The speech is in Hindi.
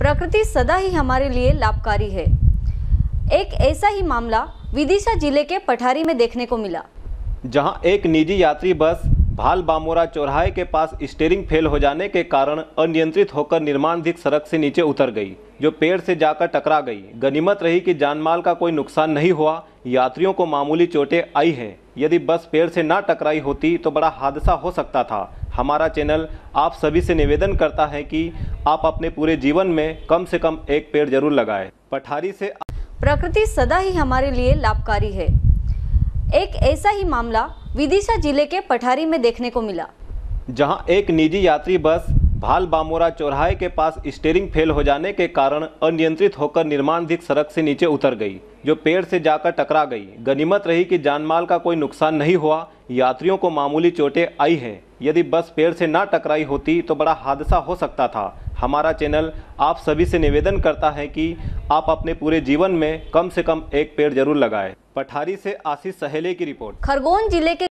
प्रकृति सदा ही हमारे लिए लाभकारी है। एक ऐसा ही मामला विदिशा ज़िले के पठारी में देखने को मिला। जहाँ एक निजी यात्री बस भाल बामोरा चौराहे के पास स्टीयरिंग फेल हो जाने के कारण अनियंत्रित होकर निर्माणाधीन सड़क से नीचे उतर गई, जो पेड़ से जाकर टकरा गई। गनीमत रही कि जानमाल का कोई नुकसान नहीं हुआ। यात्रियों को मामूली चोटें आई हैं। यदि बस पेड़ से ना टकराई होती तो बड़ा हादसा हो सकता था। हमारा चैनल आप सभी से निवेदन करता है कि आप अपने पूरे जीवन में कम से कम एक पेड़ ज़रूर लगाए। पठारी से प्रकृति सदा ही हमारे लिए लाभकारी है। एक ऐसा ही मामला विदिशा ज़िले के पठारी में देखने को मिला। जहाँ एक निजी यात्री बस भाल बामोरा चौराहे के पास स्टीयरिंग फेल हो जाने के कारण अनियंत्रित होकर निर्माणाधीन सड़क से नीचे उतर गई जो पेड़ से जाकर टकरा गई। गनीमत रही कि जानमाल का कोई नुकसान नहीं हुआ। यात्रियों को मामूली चोटें आई हैं। यदि बस पेड़ से ना टकराई होती तो बड़ा हादसा हो सकता था। हमारा चैनल आप सभी से निवेदन करता है कि आप अपने पूरे जीवन में कम से कम एक पेड़ ज़रूर लगाएँ। पठारी से आशीष सहेले की रिपोर्ट। खरगोन ज़िले के